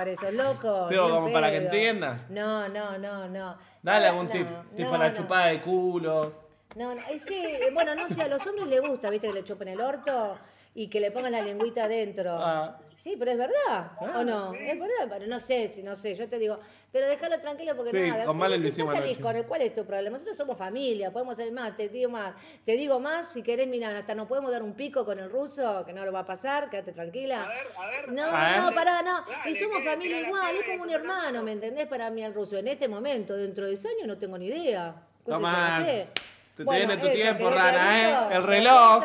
para esos locos. En como para que pedo. entienda. No, no, no, no. Dale No, algún no, tip. no, tipo la no. chupada de culo. No, no, sí, eh, bueno, no sé, a los hombres les gusta, viste, que le chupen el orto y que le pongan la lengüita adentro. Ah. Sí, pero es verdad, ¿o no? Es verdad, pero no sé, si no sé, yo te digo, pero déjalo tranquilo porque Sí, nada, con Vale si estás salís con el, ¿cuál es tu problema? Nosotros somos familia, podemos hacer más, te digo más, te digo más, si querés, mira, hasta nos podemos dar un pico con el ruso, que no lo va a pasar, quédate tranquila. A ver, a ver. No, A ver. no, pará, no. Dale, y somos familia igual, es como un hermano, ¿me entendés? Para mí el ruso. En este momento, dentro de 10 años, no tengo ni idea. Toma. no sé. Te Bueno, tu eso, tiempo, ¿quedó rana, ¿eh? El ¿Quedó reloj.